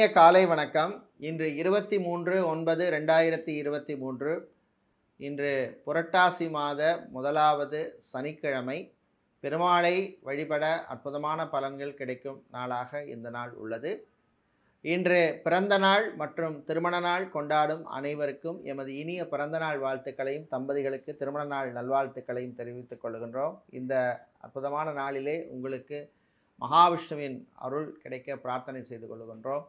இனிய காலை வணக்கம். இன்று இருபத்தி மூன்று ஒன்பது ரெண்டாயிரத்தி இருபத்தி மூன்று. இன்று புரட்டாசி மாத முதலாவது சனிக்கிழமை. பெருமாளை வழிபட அற்புதமான பலன்கள் கிடைக்கும் நாளாக இந்த நாள் உள்ளது. இன்று பிறந்த நாள் மற்றும் திருமண நாள் கொண்டாடும் அனைவருக்கும் எமது இனிய பிறந்த நாள் வாழ்த்துக்களையும் தம்பதிகளுக்கு திருமண நாள் நல்வாழ்த்துக்களையும் தெரிவித்துக் கொள்கின்றோம். இந்த அற்புதமான நாளிலே உங்களுக்கு மகாவிஷ்ணுவின் அருள் கிடைக்க பிரார்த்தனை செய்து கொள்கின்றோம்.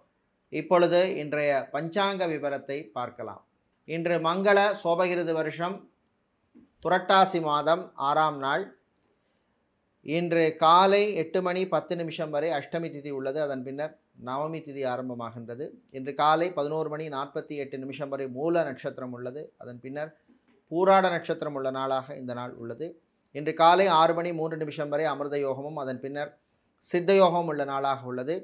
இப்பொழுது இன்றைய பஞ்சாங்க விவரத்தை பார்க்கலாம். இன்று மங்கள சோபகிருது வருஷம் புரட்டாசி மாதம் ஆறாம் நாள். இன்று காலை எட்டு மணி பத்து நிமிஷம் வரை அஷ்டமி திதி உள்ளது. அதன் பின்னர் நவமி திதி ஆரம்பமாகின்றது. இன்று காலை பதினோரு மணி நாற்பத்தி எட்டு நிமிஷம் வரை மூல நட்சத்திரம் உள்ளது. அதன் பின்னர் பூராட நட்சத்திரம் உள்ள நாளாக இந்த நாள் உள்ளது. இன்று காலை ஆறு மணி மூன்று நிமிஷம் வரை அமிர்த யோகமும் அதன் பின்னர் சித்த யோகம் உள்ள நாளாக உள்ளது.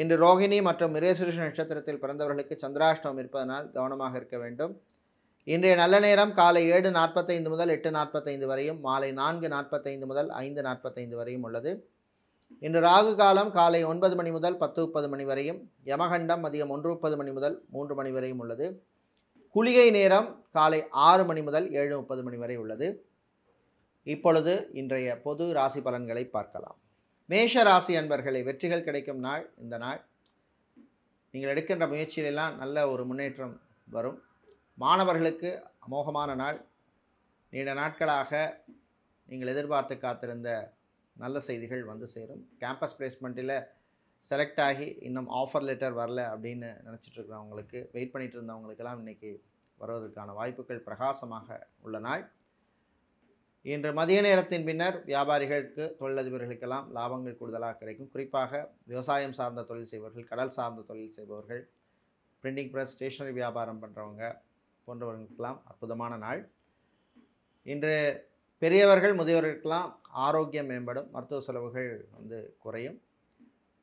இன்று ரோகிணி மற்றும் மிரேசுரிஷ நட்சத்திரத்தில் பிறந்தவர்களுக்கு சந்திராஷ்டமம் இருப்பதனால் கவனமாக இருக்க வேண்டும். இன்றைய நல்ல நேரம் காலை ஏழு நாற்பத்தைந்து முதல் எட்டு நாற்பத்தைந்து வரையும் மாலை நான்கு நாற்பத்தைந்து முதல் ஐந்து நாற்பத்தைந்து வரையும் உள்ளது. இன்று ராகு காலம் காலை ஒன்பது மணி முதல் பத்து முப்பது மணி வரையும் யமகண்டம் மதியம் ஒன்று முப்பது மணி முதல் மூன்று மணி வரையும் உள்ளது. குளிகை நேரம் காலை ஆறு மணி முதல் ஏழு முப்பது மணி வரை உள்ளது. இப்பொழுது இன்றைய பொது ராசி பலன்களை பார்க்கலாம். மேஷ ராசி அன்பர்களை வெற்றிகள் கிடைக்கும் நாள் இந்த நாள். நீங்கள் எடுக்கின்ற முயற்சியிலெல்லாம் நல்ல ஒரு முன்னேற்றம் வரும். மாணவர்களுக்கு அமோகமான நாள். நீண்ட நாட்களாக நீங்கள் எதிர்பார்த்து காத்திருந்த நல்ல செய்திகள் வந்து சேரும். கேம்பஸ் பிளேஸ்மெண்ட்டில் செலக்ட் ஆகி இன்னும் ஆஃபர் லெட்டர் வரல அப்படின்னு நினச்சிட்டு இருக்கிறவங்களுக்கு வெயிட் பண்ணிகிட்டு இருந்தவங்களுக்கெல்லாம் இன்றைக்கி வருவதற்கான வாய்ப்புகள் பிரகாசமாக உள்ள நாள். இன்று மதிய நேரத்தின் பின்னர் வியாபாரிகளுக்கு தொழிலதிபர்களுக்கெல்லாம் லாபங்கள் கூடுதலாக கிடைக்கும். குறிப்பாக விவசாயம் சார்ந்த தொழில் செய்பவர்கள் கடல் சார்ந்த தொழில் செய்பவர்கள் பிரிண்டிங் ப்ரெஸ் ஸ்டேஷனரி வியாபாரம் பண்ணுறவங்க போன்றவர்களுக்கெல்லாம் அற்புதமான நாள். இன்று பெரியவர்கள் முதியவர்களுக்கெல்லாம் ஆரோக்கியம் மேம்படும். மருத்துவ செலவுகள் வந்து குறையும்.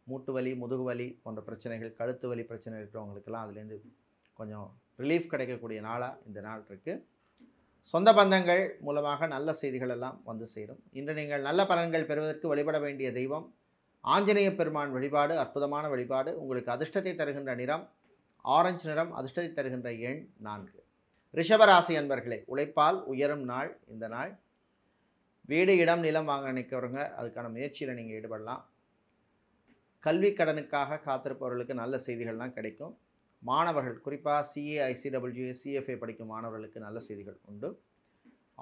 மூட்டு வலி முதுகு வலி போன்ற பிரச்சனைகள் கழுத்து வலி பிரச்சனை இருக்கிறவங்களுக்கெல்லாம் அதுலேருந்து கொஞ்சம் ரிலீஃப் கிடைக்கக்கூடிய நாளாக இந்த நாள் இருக்குது சொந்த பந்தங்கள் மூலமாக நல்ல செய்திகள் எல்லாம் வந்து சேரும். இன்று நீங்கள் நல்ல பலன்கள் பெறுவதற்கு வழிபட வேண்டிய தெய்வம் ஆஞ்சநேய பெருமான் வழிபாடு அற்புதமான வழிபாடு உங்களுக்கு அதிர்ஷ்டத்தை தருகின்ற நிறம் ஆரஞ்சு நிறம் அதிர்ஷ்டத்தை தருகின்ற எண் நான்கு. ரிஷபராசி அன்பர்களே உழைப்பால் உயரும் நாள் இந்த நாள். வீடு இடம் நிலம் வாங்க நினைக்கிறவங்க அதுக்கான முயற்சியில் நீங்கள் ஈடுபடலாம். கல்வி கடனுக்காக காத்திருப்பவர்களுக்கு நல்ல செய்திகள்லாம் கிடைக்கும். மாணவர்கள் குறிப்பாக சிஏ ஐசிடபிள்யூ சிஎஃப்ஏ படிக்கும் மாணவர்களுக்கு நல்ல செய்திகள் உண்டு.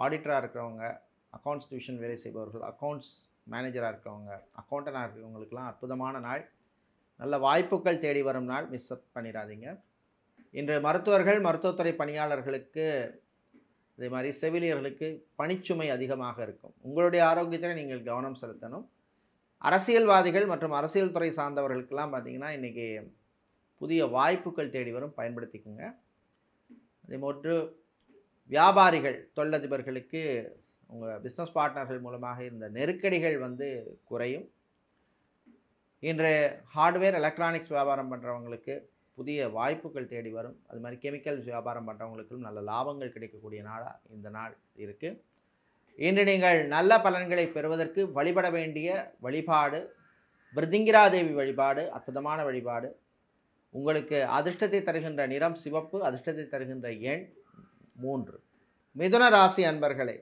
ஆடிட்டராக இருக்கிறவங்க அக்கௌண்ட்ஸ் டிவிஷன் வேலை செய்பவர்கள் அக்கௌண்ட்ஸ் மேனேஜராக இருக்கிறவங்க அக்கௌண்டனாக இருக்கிறவங்களுக்கெல்லாம் அற்புதமான நாள். நல்ல வாய்ப்புகள் தேடி வரும் நாள். மிஸ் பண்ணிடாதீங்க. இன்று மருத்துவர்கள் மருத்துவத்துறை பணியாளர்களுக்கு அதே மாதிரி செவிலியர்களுக்கு பணிச்சுமை அதிகமாக இருக்கும். உங்களுடைய ஆரோக்கியத்தில் நீங்கள் கவனம் செலுத்தணும். அரசியல்வாதிகள் மற்றும் அரசியல் துறை சார்ந்தவர்களுக்கெல்லாம் பார்த்தீங்கன்னா இன்றைக்கி புதிய வாய்ப்புகள் தேடி வரும். பயன்படுத்திக்கோங்க. அதே போன்று வியாபாரிகள் தொழிலதிபர்களுக்கு உங்கள் பிஸ்னஸ் பார்ட்னர்கள் மூலமாக இந்த நெருக்கடிகள் வந்து குறையும். இன்று ஹார்ட்வேர் எலக்ட்ரானிக்ஸ் வியாபாரம் பண்ணுறவங்களுக்கு புதிய வாய்ப்புகள் தேடி வரும். அது மாதிரி கெமிக்கல்ஸ் வியாபாரம் பண்ணுறவங்களுக்கும் நல்ல லாபங்கள் கிடைக்கக்கூடிய நாளாக இந்த நாள் இருக்குது இன்று நீங்கள் நல்ல பலன்களை பெறுவதற்கு வழிபட வேண்டிய வழிபாடு பிருதிங்கிராதேவி வழிபாடு அற்புதமான வழிபாடு உங்களுக்கு அதிர்ஷ்டத்தை தருகின்ற நிறம் சிவப்பு அதிர்ஷ்டத்தை தருகின்ற எண் மூன்று. மிதுன ராசி அன்பர்களே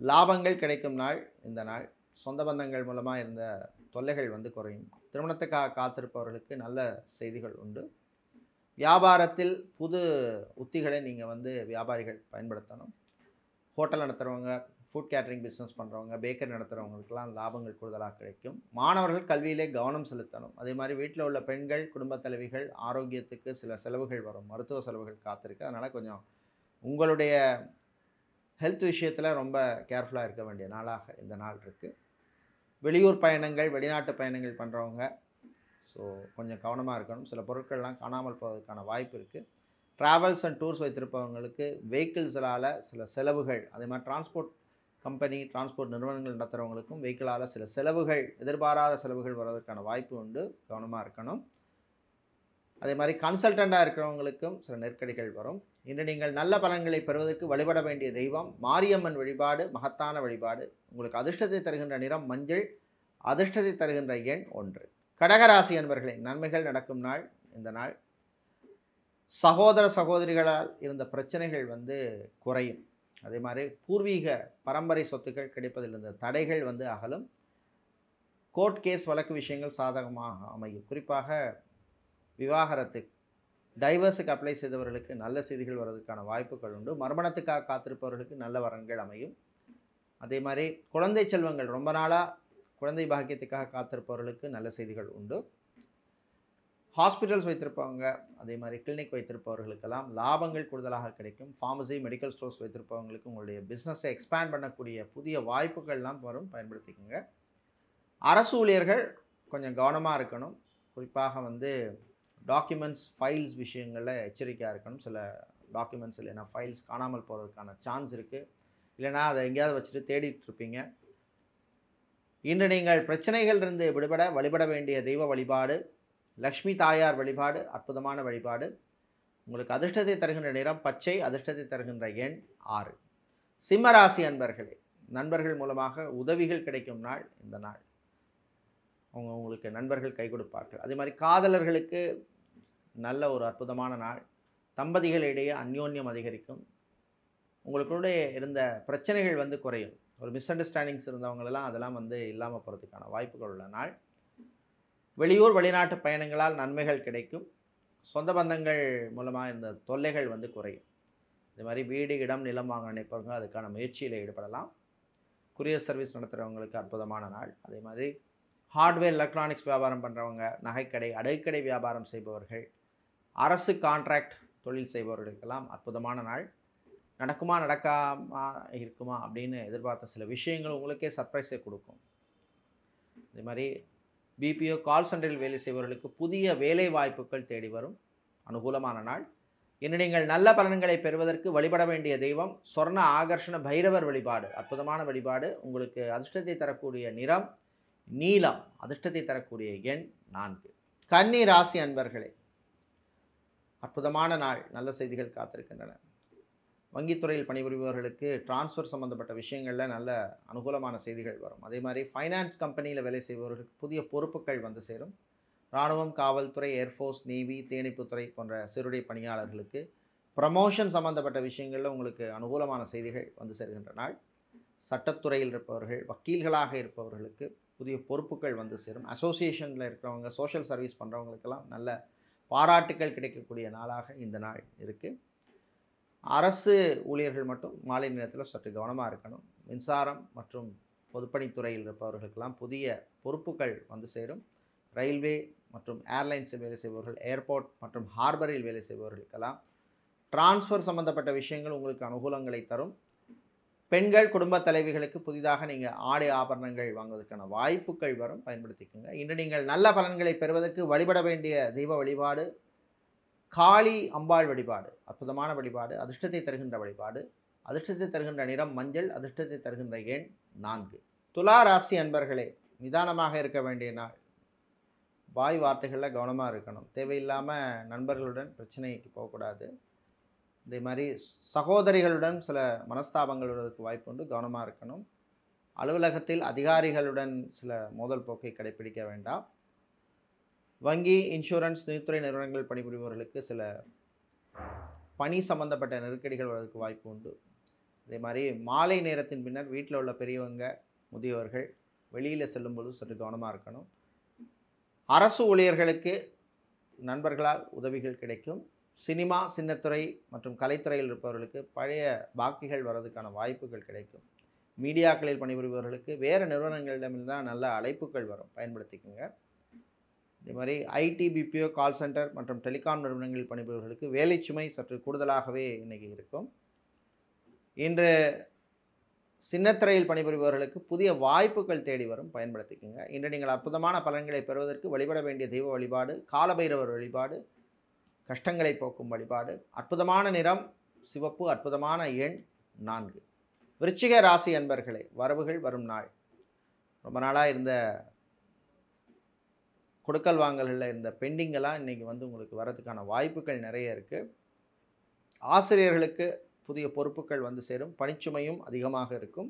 லாபங்கள் கிடைக்கும் நாள் இந்த நாள். சொந்த பந்தங்கள் மூலமாக இருந்த தொல்லைகள் வந்து குறையும். திருமணத்துக்காக காத்திருப்பவர்களுக்கு நல்ல செய்திகள் உண்டு. வியாபாரத்தில் புது உத்திகளை நீங்கள் வந்து வியாபாரிகள் பயன்படுத்தணும். ஹோட்டல் நடத்துகிறவங்க ஃபுட் கேட்டரிங் பிஸ்னஸ் பண்ணுறவங்க பேக்கரி நடத்துகிறவங்களுக்கெல்லாம் லாபங்கள் கூடுதலாக கிடைக்கும். மாணவர்கள் கல்வியிலே கவனம் செலுத்தணும். அதே மாதிரி வீட்டில் உள்ள பெண்கள் குடும்ப தலைவிகள் ஆரோக்கியத்துக்கு சில செலவுகள் வரும். மருத்துவ செலவுகள் காத்திருக்கு. அதனால் கொஞ்சம் உங்களுடைய ஹெல்த் விஷயத்தில் ரொம்ப கேர்ஃபுல்லாக இருக்க வேண்டிய நாளாக இந்த நாள் இருக்குது வெளியூர் பயணங்கள் வெளிநாட்டு பயணங்கள் பண்ணுறவங்க ஸோ கொஞ்சம் கவனமாக இருக்கணும். சில பொருட்கள்லாம் காணாமல் போவதற்கான வாய்ப்பு இருக்குது ட்ராவல்ஸ் அண்ட் டூர்ஸ் வைத்திருப்பவங்களுக்கு வெஹிக்கிள்ஸ்களால் சில செலவுகள் அதே மாதிரி டிரான்ஸ்போர்ட் கம்பெனி டிரான்ஸ்போர்ட் நிறுவனங்கள் நடத்துகிறவங்களுக்கும் வெஹிக்கிளால் சில செலவுகள் எதிர்பாராத செலவுகள் வருவதற்கான வாய்ப்பு உண்டு. கவனமாக இருக்கணும். அதே மாதிரி கன்சல்டண்ட்டாக இருக்கிறவங்களுக்கும் சில நெருக்கடிகள் வரும். இன்று நீங்கள் நல்ல பலன்களை பெறுவதற்கு வழிபட வேண்டிய தெய்வம் மாரியம்மன் வழிபாடு மகத்தான வழிபாடு. உங்களுக்கு அதிர்ஷ்டத்தை தருகின்ற நிறம் மஞ்சள் அதிர்ஷ்டத்தை தருகின்ற எண் ஒன்று. கடகராசி அன்பர்களே நன்மைகள் நடக்கும் நாள் இந்த நாள். சகோதர சகோதரிகளால் இருந்த பிரச்சனைகள் வந்து குறையும். அதே மாதிரி பூர்வீக பரம்பரை சொத்துக்கள் கிடைப்பதில் இருந்த தடைகள் வந்து அகலும். கோர்ட் கேஸ் வழக்கு விஷயங்கள் சாதகமாக அமையும். குறிப்பாக விவாகரத்து டைவர்ஸுக்கு அப்ளை செய்தவர்களுக்கு நல்ல செய்திகள் வர்றதுக்கான வாய்ப்புகள் உண்டு. மர்மணத்துக்காக காத்திருப்பவர்களுக்கு நல்ல வரங்கள் அமையும். அதே மாதிரி குழந்தை செல்வங்கள் ரொம்ப நாளாக குழந்தை பாக்கியத்துக்காக காத்திருப்பவர்களுக்கு நல்ல செய்திகள் உண்டு. ஹாஸ்பிட்டல்ஸ் வைத்திருப்பவங்க அதே மாதிரி கிளினிக் வைத்திருப்பவர்களுக்கெல்லாம் லாபங்கள் கூடுதலாக கிடைக்கும். ஃபார்மசி மெடிக்கல் ஸ்டோர்ஸ் வைத்திருப்பவங்களுக்கு உங்களுடைய பிஸ்னஸை எக்ஸ்பேண்ட் பண்ணக்கூடிய புதிய வாய்ப்புகள்லாம் வரும். பயன்படுத்திக்கோங்க. அரசு ஊழியர்கள் கொஞ்சம் கவனமாக இருக்கணும். குறிப்பாக வந்து டாக்குமெண்ட்ஸ் ஃபைல்ஸ் விஷயங்களில் எச்சரிக்கையாக இருக்கணும். சில டாக்குமெண்ட்ஸ் இல்லைன்னா ஃபைல்ஸ் காணாமல் போகிறதுக்கான சான்ஸ் இருக்குது இல்லைனா அதை எங்கேயாவது வச்சுட்டு தேடிட்டு இருப்பீங்க. இன்று நீங்கள் பிரச்சனைகளிலிருந்து விடுபட வழிபட வேண்டிய தெய்வ வழிபாடு லக்ஷ்மி தாயார் வழிபாடு அற்புதமான வழிபாடு. உங்களுக்கு அதிர்ஷ்டத்தை தருகின்ற நிறம் பச்சை அதிர்ஷ்டத்தை தருகின்ற எண் ஆறு. சிம்மராசி அன்பர்களே நண்பர்கள் மூலமாக உதவிகள் கிடைக்கும் நாள் இந்த நாள். அவங்க உங்களுக்கு நண்பர்கள் கை கொடுப்பார்கள். அதே மாதிரி காதலர்களுக்கு நல்ல ஒரு அற்புதமான நாள். தம்பதிகளிடையே அந்யோன்யம் அதிகரிக்கும். உங்களுக்குள்ளே இருந்த பிரச்சனைகள் வந்து குறையும். ஒரு மிஸ் அண்டர்ஸ்டாண்டிங்ஸ் இருந்தவங்களெல்லாம் அதெல்லாம் வந்து இல்லாமல் போகிறதுக்கான வாய்ப்புகள் உள்ள நாள். வெளியூர் வெளிநாட்டு பயணங்களால் நன்மைகள் கிடைக்கும். சொந்த பந்தங்கள் மூலமாக இந்த தொல்லைகள் வந்து குறையும். இது மாதிரி வீடு இடம் நிலம் வாங்க நினைப்பவங்க அதுக்கான முயற்சியில் ஈடுபடலாம். குரியர் சர்வீஸ் நடத்துகிறவங்களுக்கு அற்புதமான நாள். அதே மாதிரி ஹார்ட்வேர் எலக்ட்ரானிக்ஸ் வியாபாரம் பண்ணுறவங்க நகைக்கடை அடைக்கடை வியாபாரம் செய்பவர்கள் அரசு கான்ட்ராக்ட் தொழில் செய்பவர்களுக்கெல்லாம் அற்புதமான நாள். நடக்குமா நடக்காமா இருக்குமா அப்படின்னு எதிர்பார்த்த சில விஷயங்கள் உங்களுக்கே சர்ப்ரைஸை கொடுக்கும். இதே மாதிரி பிபிஓ கால் சென்டரில் வேலை செய்பவர்களுக்கு புதிய வேலை வாய்ப்புகள் தேடி வரும். அனுகூலமான நாள். இன்று நீங்கள் நல்ல பலன்களை பெறுவதற்கு வழிபட வேண்டிய தெய்வம் சொர்ண ஆகர்ஷண பைரவர் வழிபாடு. அற்புதமான வழிபாடு. உங்களுக்கு அதிர்ஷ்டத்தை தரக்கூடிய நிறம் நீலம். அதிர்ஷ்டத்தை தரக்கூடிய எண் நான்கு. கன்னி ராசி அன்பர்களே அற்புதமான நாள். நல்ல செய்திகள் காத்திருக்கின்றன. வங்கித்துறையில் பணிபுரிபவர்களுக்கு டிரான்ஸ்ஃபர் சம்மந்தப்பட்ட விஷயங்களில் நல்ல அனுகூலமான செய்திகள் வரும். அதே மாதிரி ஃபைனான்ஸ் கம்பெனியில் வேலை செய்பவர்களுக்கு புதிய பொறுப்புகள் வந்து சேரும். இராணுவம் காவல்துறை ஏர்ஃபோர்ஸ் நேவி தேனிப்புத்துறை போன்ற சிறுடை பணியாளர்களுக்கு ப்ரமோஷன் சம்மந்தப்பட்ட விஷயங்களில் உங்களுக்கு அனுகூலமான செய்திகள் வந்து சேர்கின்ற நாள். சட்டத்துறையில் இருப்பவர்கள் வக்கீல்களாக இருப்பவர்களுக்கு புதிய பொறுப்புகள் வந்து சேரும். அசோசியேஷனில் இருக்கிறவங்க சோஷியல் சர்வீஸ் பண்ணுறவங்களுக்கெல்லாம் நல்ல பாராட்டுக்கள் கிடைக்கக்கூடிய நாளாக இந்த நாள் இருக்குது அரசு ஊழியர்கள் மட்டும் மாலை நேரத்தில் சற்று கவனமாக இருக்கணும். மின்சாரம் மற்றும் பொதுப்பணித்துறையில் இருப்பவர்களுக்கெல்லாம் புதிய பொறுப்புகள் வந்து சேரும். ரயில்வே மற்றும் ஏர்லைன்ஸில் வேலை செய்பவர்கள் ஏர்போர்ட் மற்றும் ஹார்பரில் வேலை செய்பவர்களுக்கெல்லாம் டிரான்ஸ்ஃபர் சம்மந்தப்பட்ட விஷயங்கள் உங்களுக்கு அனுகூலங்களை தரும். பெண்கள் குடும்ப தலைவிகளுக்கு புதிதாக நீங்கள் ஆடை ஆபரணங்கள் வாங்குவதற்கான வாய்ப்புகள் வரும். பயன்படுத்திக்கோங்க. இன்று நீங்கள் நல்ல பலன்களை பெறுவதற்கு வழிபட வேண்டிய தெய்வ வழிபாடு காளி அம்பாள் வழிபாடு அற்புதமான வழிபாடு அதிர்ஷ்டத்தை தருகின்ற வழிபாடு அதிர்ஷ்டத்தை தருகின்ற நிறம் மஞ்சள் அதிர்ஷ்டத்தை தருகின்ற எண் நான்கு. துலா ராசி அன்பர்களே நிதானமாக இருக்க வேண்டிய நாள். வாய் வார்த்தைகளில் கவனமாக இருக்கணும். தேவையில்லாமல் நண்பர்களுடன் பிரச்சனைக்கு போகக்கூடாது. இதே மாதிரி சகோதரிகளுடன் சில மனஸ்தாபங்கள் வருவதற்கு வாய்ப்பு உண்டு. கவனமாக இருக்கணும். அலுவலகத்தில் அதிகாரிகளுடன் சில மோதல் போக்கை கடைபிடிக்க வேண்டாம். வங்கி இன்சூரன்ஸ் நிதித்துறை நிறுவனங்கள் பணிபுரிபவர்களுக்கு சில பணி சம்பந்தப்பட்ட நெருக்கடிகள் வருவதற்கு வாய்ப்பு உண்டு. அதே மாதிரி மாலை நேரத்தின் பின்னர் வீட்டில் உள்ள பெரியவங்க முதியவர்கள் வெளியில் செல்லும்போது சற்று கவனமாக இருக்கணும். அரசு ஊழியர்களுக்கு நண்பர்களால் உதவிகள் கிடைக்கும். சினிமா சின்னத்துறை மற்றும் கலைத்துறையில் இருப்பவர்களுக்கு பழைய பாக்கிகள் வர்றதுக்கான வாய்ப்புகள் கிடைக்கும். மீடியாக்களில் பணிபுரிபவர்களுக்கு வேறு நிறுவனங்களிடமிருந்து தான் நல்ல அழைப்புகள் வரும். பயன்படுத்திக்கோங்க. இதே மாதிரி ஐடி பிபிஓ கால் சென்டர் மற்றும் டெலிகாம் நிறுவனங்களில் பணிபுரிபவர்களுக்கு வேலை சுமை சற்று கூடுதலாகவே இன்றைக்கி இருக்கும். இன்று சின்னத்திரையில் பணிபுரிபவர்களுக்கு புதிய வாய்ப்புகள் தேடி வரும். பயன்படுத்திக்கோங்க. இன்று நீங்கள் அற்புதமான பலன்களை பெறுவதற்கு வழிபட வேண்டிய தெய்வ வழிபாடு காலபைரவர் வழிபாடு கஷ்டங்களை போக்கும் வழிபாடு அற்புதமான நிறம் சிவப்பு அற்புதமான எண் நான்கு. விருச்சிக ராசி அன்பர்களே வரவுகள் வரும் நாள். ரொம்ப நாளாக இருந்த கொடுக்கல் வாங்கல்களில் இருந்த பெண்டிங்கெல்லாம் இன்றைக்கி வந்து உங்களுக்கு வரதுக்கான வாய்ப்புகள் நிறைய இருக்குது ஆசிரியர்களுக்கு புதிய பொறுப்புகள் வந்து சேரும். பணிச்சுமையும் அதிகமாக இருக்கும்.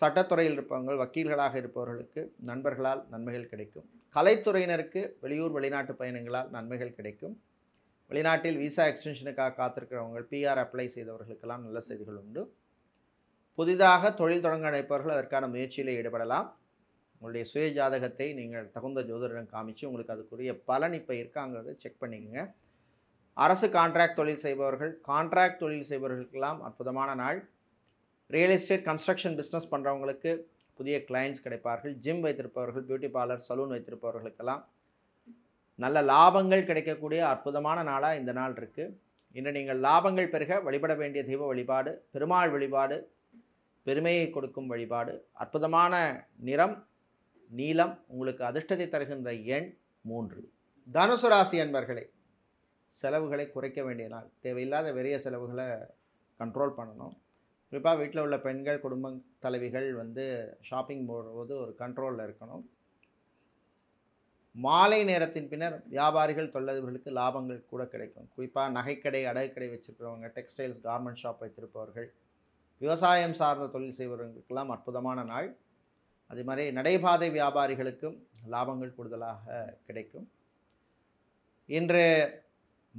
சட்டத்துறையில் இருப்பவங்க வக்கீல்களாக இருப்பவர்களுக்கு நண்பர்களால் நன்மைகள் கிடைக்கும். கலைத்துறையினருக்கு வெளியூர் வெளிநாட்டு பயணங்களால் நன்மைகள் கிடைக்கும். வெளிநாட்டில் விசா எக்ஸ்டென்ஷனுக்காக காத்திருக்கிறவங்க பிஆர் அப்ளை செய்தவர்களுக்கெல்லாம் நல்ல செய்திகள் உண்டு. புதிதாக தொழில் தொடங்க நினைப்பவர்கள் அதற்கான முயற்சியில் ஈடுபடலாம். உங்களுடைய சுய ஜாதகத்தை நீங்கள் தகுந்த ஜோதிடரிடம் காமிச்சு உங்களுக்கு அதுக்குரிய பலன் இப்போ இருக்காங்கிறத செக் பண்ணிக்கோங்க. அரசு கான்ட்ராக்ட் தொழில் செய்பவர்கள் கான்ட்ராக்ட் தொழில் செய்பவர்களுக்கெல்லாம் அற்புதமான நாள். ரியல் எஸ்டேட் கன்ஸ்ட்ரக்ஷன் பிஸ்னஸ் பண்ணுறவங்களுக்கு புதிய கிளைண்ட்ஸ் கிடைப்பார்கள். ஜிம் வைத்திருப்பவர்கள் பியூட்டி பார்லர் சலூன் வைத்திருப்பவர்களுக்கெல்லாம் நல்ல லாபங்கள் கிடைக்கக்கூடிய அற்புதமான நாளாக இந்த நாள் இருக்குது இன்று நீங்கள் லாபங்கள் பெருக வழிபட வேண்டிய தெய்வ வழிபாடு பெருமாள் வழிபாடு பெருமையை கொடுக்கும் வழிபாடு அற்புதமான நிறம் நீளம் உங்களுக்கு அதிர்ஷ்டத்தை தருகின்ற எண் மூன்று. தனுசு ராசி அன்பர்களே செலவுகளை குறைக்க வேண்டிய நாள். தேவையில்லாத வெறிய செலவுகளை கண்ட்ரோல் பண்ணணும். குறிப்பாக வீட்டில் உள்ள பெண்கள் குடும்ப தலைவிகள் வந்து ஷாப்பிங் போடும்போது ஒரு கண்ட்ரோலில் இருக்கணும். மாலை நேரத்தின் பின்னர் வியாபாரிகள் தொழிலதிபர்களுக்கு லாபங்கள் கூட கிடைக்கும். குறிப்பாக நகைக்கடை அடகுக்கடை வச்சுருக்கிறவங்க டெக்ஸ்டைல்ஸ் கார்மெண்ட் ஷாப் வைத்திருப்பவர்கள் விவசாயம் சார்ந்த தொழில் செய்பவர்களுக்கெல்லாம் அற்புதமான நாள். அதே மாதிரி நடைபாதை வியாபாரிகளுக்கும் லாபங்கள் கூடுதலாக கிடைக்கும். இன்று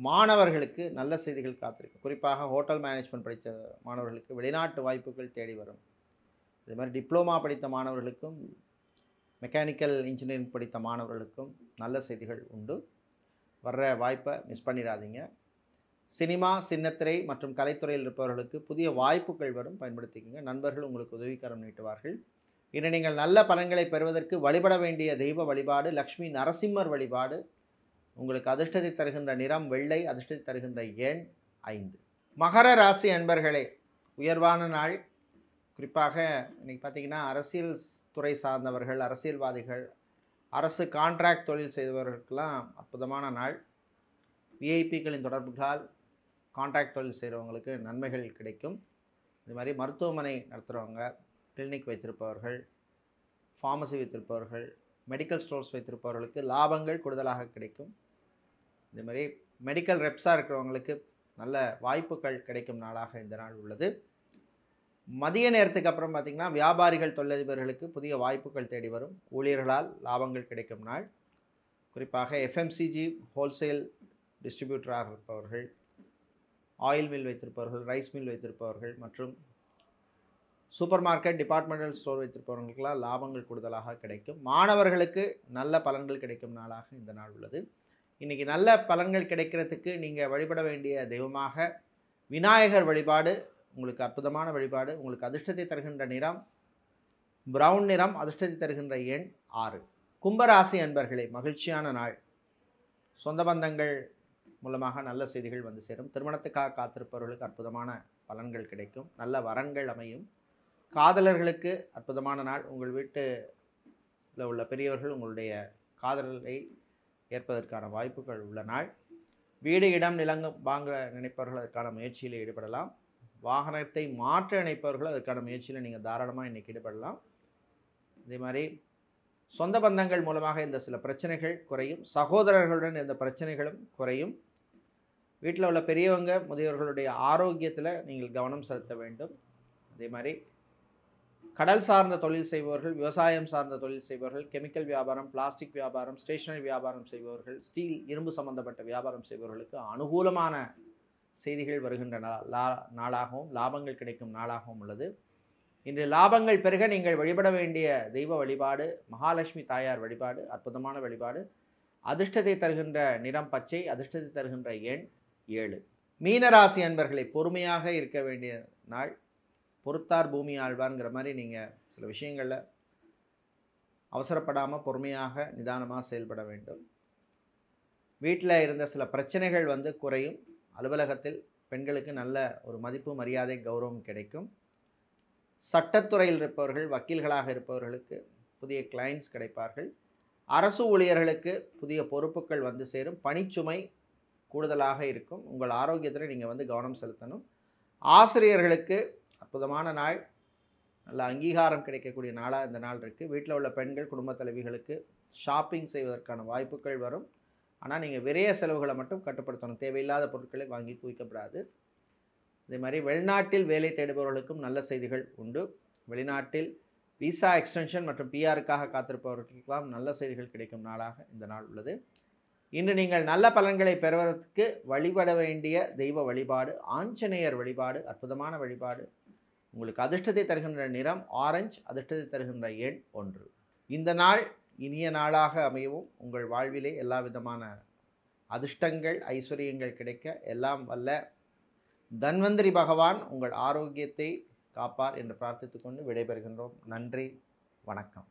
மாணவர்களுக்கு நல்ல செய்திகள் காத்திருக்கு குறிப்பாக ஹோட்டல் மேனேஜ்மெண்ட் படித்த மாணவர்களுக்கு வெளிநாட்டு வாய்ப்புகள் தேடி வரும். அதே மாதிரி டிப்ளமா படித்த மாணவர்களுக்கும் மெக்கானிக்கல் இன்ஜினியரிங் படித்த மாணவர்களுக்கும் நல்ல செய்திகள் உண்டு. வர்ற வாய்ப்பை மிஸ் பண்ணிடாதீங்க. சினிமா சின்னத்திரை மற்றும் கலைத்துறையில் இருப்பவர்களுக்கு புதிய வாய்ப்புகள் வரும். பயன்படுத்திக்கங்க. நண்பர்கள் உங்களுக்கு உதவிக்கரம் நீட்டுவார்கள். இன்று நீங்கள் நல்ல பலன்களை பெறுவதற்கு வழிபட வேண்டிய தெய்வ வழிபாடு லக்ஷ்மி நரசிம்மர் வழிபாடு. உங்களுக்கு அதிர்ஷ்டத்தை தருகின்ற நிறம் வெள்ளை அதிர்ஷ்டத்தை தருகின்ற எண் ஐந்து. மகர ராசி அன்பர்களே உயர்வான நாள். குறிப்பாக இன்றைக்கி பார்த்தீங்கன்னா அரசியல் துறை சார்ந்தவர்கள் அரசியல்வாதிகள் அரசு கான்ட்ராக்ட் தொழில் செய்தவர்களுக்கெல்லாம் அற்புதமான நாள். விஐபிகளின் தொடர்புகளால் கான்ட்ராக்ட் தொழில் செய்கிறவங்களுக்கு நன்மைகள் கிடைக்கும். இது மாதிரி மருத்துவமனை நடத்துகிறவங்க கிளினிக் வைத்திருப்பவர்கள் ஃபார்மசி வைத்திருப்பவர்கள் மெடிக்கல் ஸ்டோர்ஸ் வைத்திருப்பவர்களுக்கு லாபங்கள் கூடுதலாக கிடைக்கும். இந்த மாதிரி மெடிக்கல் ரெப்ஸாக இருக்கிறவங்களுக்கு நல்ல வாய்ப்புகள் கிடைக்கும் நாளாக இந்த நாள் உள்ளது. மதிய நேரத்துக்கு அப்புறம் பார்த்திங்கன்னா வியாபாரிகள் தொழிலதிபர்களுக்கு புதிய வாய்ப்புகள் தேடி வரும். ஊழியர்களால் லாபங்கள் கிடைக்கும் நாள். குறிப்பாக எஃப்எம்சிஜி ஹோல்சேல் டிஸ்ட்ரிபியூட்டராக இருப்பவர்கள் ஆயில் மில் வைத்திருப்பவர்கள் ரைஸ் மில் வைத்திருப்பவர்கள் மற்றும் சூப்பர் மார்க்கெட் டிபார்ட்மெண்டல் ஸ்டோர் வைத்திருப்பவர்களுக்கெல்லாம் லாபங்கள் கூடுதலாக கிடைக்கும். மாணவர்களுக்கு நல்ல பலன்கள் கிடைக்கும் நாளாக இந்த நாள் உள்ளது. இன்றைக்கி நல்ல பலன்கள் கிடைக்கிறதுக்கு நீங்கள் வழிபட வேண்டிய தெய்வமாக விநாயகர் வழிபாடு உங்களுக்கு அற்புதமான வழிபாடு உங்களுக்கு அதிர்ஷ்டத்தை தருகின்ற நிறம் பிரவுன் நிறம் அதிர்ஷ்டத்தை தருகின்ற எண் ஆறு. கும்பராசி அன்பர்களே மகிழ்ச்சியான நாள். சொந்த பந்தங்கள் மூலமாக நல்ல செய்திகள் வந்து சேரும். திருமணத்துக்காக காத்திருப்பவர்களுக்கு அற்புதமான பலன்கள் கிடைக்கும். நல்ல வரன்கள் அமையும். காதலர்களுக்கு அற்புதமான நாள். உங்கள் வீட்டில் உள்ள பெரியவர்கள் உங்களுடைய காதலை ஏற்பதற்கான வாய்ப்புகள் உள்ள நாள். வீடு இடம் நிலங்கம் வாங்க நினைப்பவர்கள் அதற்கான முயற்சியில் ஈடுபடலாம். வாகனத்தை மாற்ற நினைப்பவர்கள் அதற்கான முயற்சியில் நீங்கள் தாராளமாக இன்றைக்கி ஈடுபடலாம். இதே மாதிரி சொந்த பந்தங்கள் மூலமாக இந்த சில பிரச்சனைகள் குறையும். சகோதரர்களுடன் இந்த பிரச்சனைகளும் குறையும். வீட்டில் உள்ள பெரியவங்க முதியவர்களுடைய ஆரோக்கியத்தில் நீங்கள் கவனம் செலுத்த வேண்டும். அதே மாதிரி கடல் சார்ந்த தொழில் செய்பவர்கள் விவசாயம் சார்ந்த தொழில் செய்பவர்கள் கெமிக்கல் வியாபாரம் பிளாஸ்டிக் வியாபாரம் ஸ்டேஷனரி வியாபாரம் செய்பவர்கள் ஸ்டீல் இரும்பு சம்பந்தப்பட்ட வியாபாரம் செய்பவர்களுக்கு அனுகூலமான செய்திகள் வருகின்ற நா- நாளாகவும் லாபங்கள் கிடைக்கும் நாளாகவும் உள்ளது. இன்று லாபங்கள் பெருக நீங்கள் வழிபட வேண்டிய தெய்வ வழிபாடு மகாலட்சுமி தாயார் வழிபாடு அற்புதமான வழிபாடு அதிர்ஷ்டத்தை தருகின்ற நிறம் பச்சை அதிர்ஷ்டத்தை தருகின்ற எண் ஏழு. மீனராசி அன்பர்களை பொறுமையாக இருக்க வேண்டிய நாள் பொறுத்தார் பூமி ஆழ்வார்ங்கிற மாதிரி நீங்கள் சில விஷயங்களில் அவசரப்படாமல் பொறுமையாக நிதானமாக செயல்பட வேண்டும். வீட்டில் இருந்த சில பிரச்சனைகள் வந்து குறையும். அலுவலகத்தில் பெண்களுக்கு நல்ல ஒரு மதிப்பு மரியாதை கௌரவம் கிடைக்கும். சட்டத்துறையில் இருப்பவர்கள் வக்கீல்களாக இருப்பவர்களுக்கு புதிய கிளைண்ட்ஸ் கிடைப்பார்கள். அரசு ஊழியர்களுக்கு புதிய பொறுப்புகள் வந்து சேரும். பணிச்சுமை கூடுதலாக இருக்கும். உங்கள் ஆரோக்கியத்தில் நீங்கள் வந்து கவனம் செலுத்தணும். ஆசிரியர்களுக்கு அற்புதமான நாள். நல்ல அங்கீகாரம் கிடைக்கக்கூடிய நாளாக இந்த நாள் இருக்குது வீட்டில் உள்ள பெண்கள் குடும்ப தலைவிகளுக்கு ஷாப்பிங் செய்வதற்கான வாய்ப்புகள் வரும். ஆனால் நீங்கள் விரைய செலவுகளை மட்டும் கட்டுப்படுத்தணும். தேவையில்லாத பொருட்களை வாங்கி குவிக்கப்படாது. இதே மாதிரி வெளிநாட்டில் வேலை தேடுபவர்களுக்கும் நல்ல செய்திகள் உண்டு. வெளிநாட்டில் விசா எக்ஸ்டென்ஷன் மற்றும் பிஆருக்காக காத்திருப்பவர்களுக்கெல்லாம் நல்ல செய்திகள் கிடைக்கும் நாளாக இந்த நாள் உள்ளது. இன்று நீங்கள் நல்ல பலன்களை பெறுவதற்கு வழிபட வேண்டிய தெய்வ வழிபாடு ஆஞ்சநேயர் வழிபாடு அற்புதமான வழிபாடு உங்களுக்கு அதிர்ஷ்டத்தை தருகின்ற நிறம் ஆரஞ்சு அதிர்ஷ்டத்தை தருகின்ற எண் ஒன்று. இந்த நாள் இனிய நாளாக அமையவும். உங்கள் வாழ்விலே எல்லா விதமான அதிர்ஷ்டங்கள் ஐஸ்வர்யங்கள் கிடைக்க எல்லாம் வல்ல. தன்வந்திரி பகவான் உங்கள் ஆரோக்கியத்தை காப்பார் என்று பிரார்த்தித்துக்கொண்டு விடைபெறுகின்றோம். நன்றி வணக்கம்.